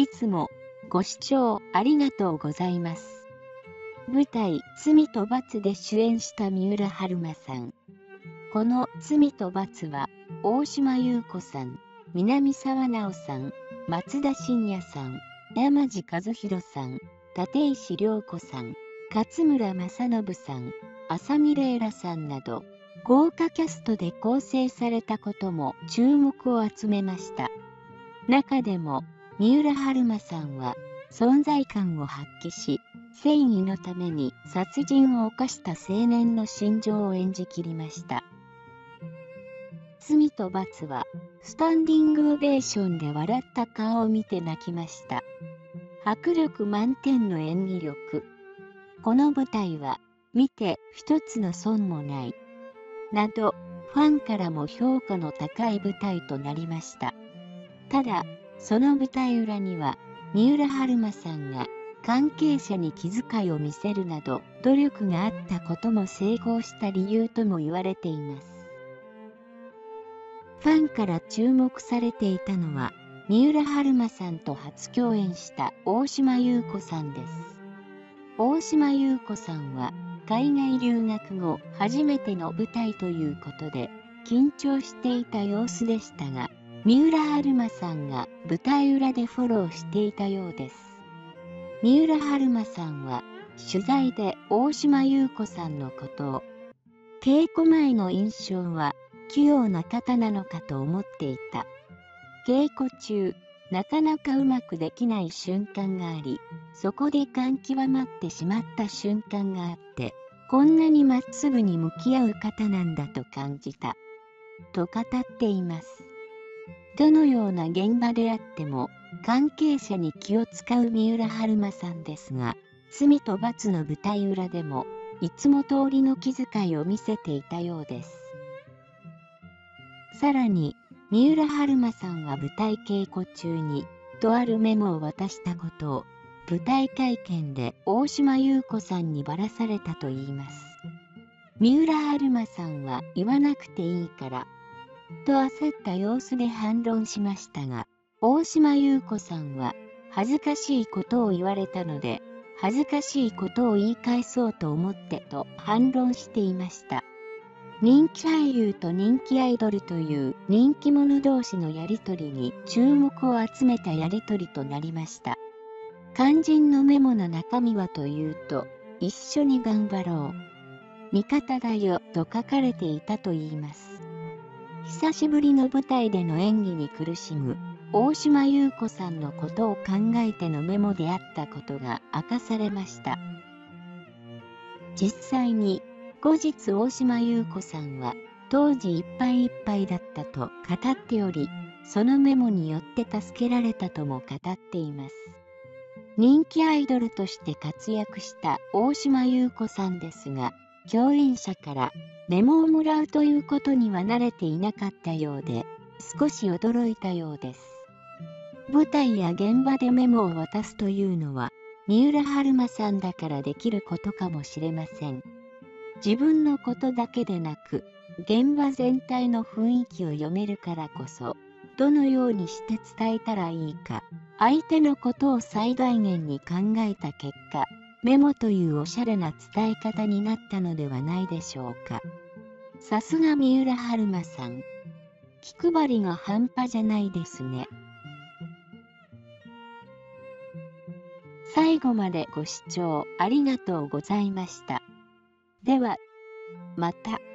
いつもご視聴ありがとうございます。舞台「罪と罰」で主演した三浦春馬さん。この「罪と罰」は大島優子さん、南沢直さん、松田信也さん、山地和弘さん、立石涼子さん、勝村正信さん、浅見玲良さんなど豪華キャストで構成されたことも注目を集めました中でも三浦春馬さんは存在感を発揮し正義のために殺人を犯した青年の心情を演じきりました。罪と罰はスタンディングオベーションで笑った顔を見て泣きました。迫力満点の演技力。この舞台は見て一つの損もない。などファンからも評価の高い舞台となりました。ただその舞台裏には三浦春馬さんが関係者に気遣いを見せるなど努力があったことも成功した理由とも言われています。ファンから注目されていたのは三浦春馬さんと初共演した大島優子さんです。大島優子さんは海外留学後初めての舞台ということで緊張していた様子でしたが三浦春馬さんが舞台裏でフォローしていたようです三浦春馬さんは取材で大島優子さんのことを稽古前の印象は器用な方なのかと思っていた稽古中なかなかうまくできない瞬間がありそこで感極まってしまった瞬間があってこんなにまっすぐに向き合う方なんだと感じた。と語っています。どのような現場であっても関係者に気を使う三浦春馬さんですが、罪と罰の舞台裏でもいつも通りの気遣いを見せていたようです。さらに、三浦春馬さんは舞台稽古中にとあるメモを渡したことを舞台会見で大島優子さんにばらされたといいます三浦春馬さんは言わなくていいからと焦った様子で反論しましたが大島優子さんは恥ずかしいことを言われたので恥ずかしいことを言い返そうと思ってと反論していました人気俳優と人気アイドルという人気者同士のやりとりに注目を集めたやりとりとなりました肝心のメモの中身はというと、一緒に頑張ろう。味方だよと書かれていたといいます。久しぶりの舞台での演技に苦しむ大島優子さんのことを考えてのメモであったことが明かされました。実際に後日大島優子さんは当時いっぱいいっぱいだったと語っており、そのメモによって助けられたとも語っています。人気アイドルとして活躍した大島優子さんですが、共演者からメモをもらうということには慣れていなかったようで、少し驚いたようです。舞台や現場でメモを渡すというのは、三浦春馬さんだからできることかもしれません。自分のことだけでなく、現場全体の雰囲気を読めるからこそ、どのようにして伝えたらいいか、相手のことを最大限に考えた結果、メモというおしゃれな伝え方になったのではないでしょうか。さすが三浦春馬さん。気配りが半端じゃないですね。最後までご視聴ありがとうございました。では、また。